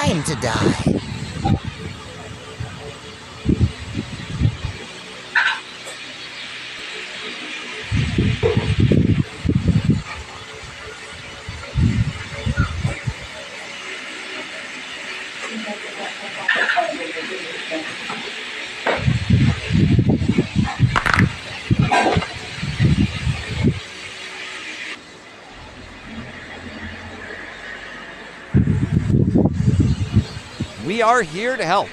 time to die. We are here to help.